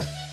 you